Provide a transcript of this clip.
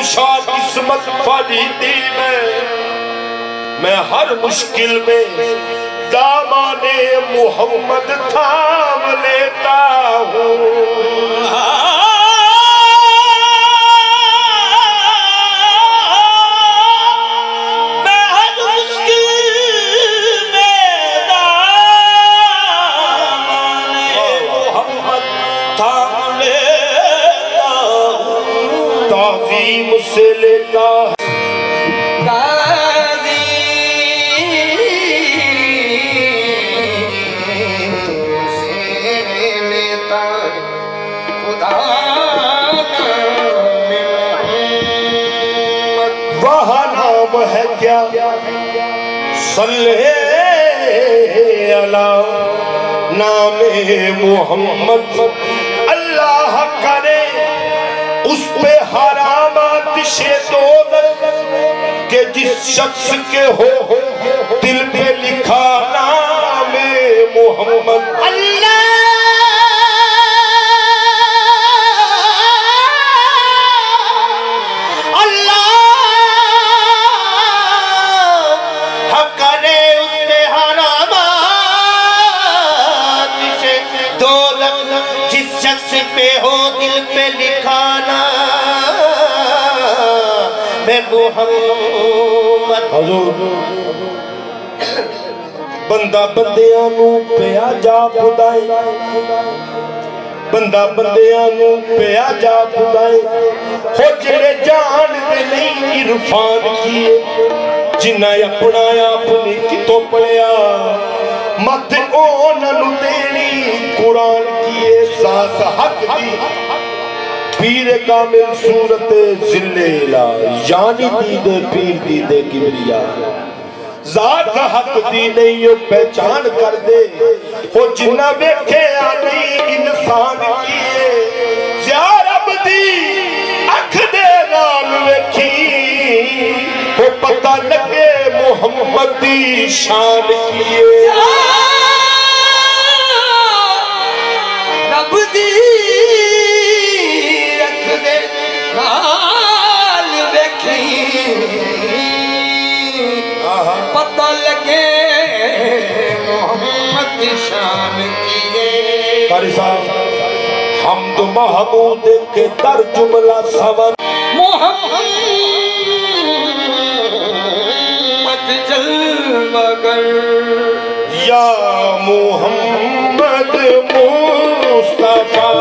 خوشا قسمت فریدی میں میں ہر مشکل میں دامان محمد تھام لیتا ہوں۔ ہوں تعظیم سے لیتا ہے۔ نام ہے کیا؟ صلی اللہ نام محمد۔ اس پہ حرامات سے دوزت کہ جس شخص کے ہو دل پہ لکھا نام محمد۔ اللہ جس شخص پہ ہو دل پہ لکھانا محمد. حضور. بندہ بندیاں نو پیا جا خدائے بندہ بندیاں نو پیا جا خدائے ہو جڑے جان دے نہیں عرفان کیے، جنہ اپنا اپنی کتوں پڑیا مت اونا نو دینی قرآن کیے ذات حق دی۔ پیر کامل صورت زلے یعنی دیدے پیر دیدے کبریا ذات کا حق دی نہیں ہو پہچان کر دے۔ ہو جنہ بیکھے آنی انسان کیے۔ زیار عبدی اکھ دے نال ویکھی۔ ہو پتہ لگے محمد دی شان کیے۔ پتہ لگے محمد شان کیے قاری صاحب حمد محمود کے در جملہ سون محمد جلوہ گر یا محمد مصطفیٰ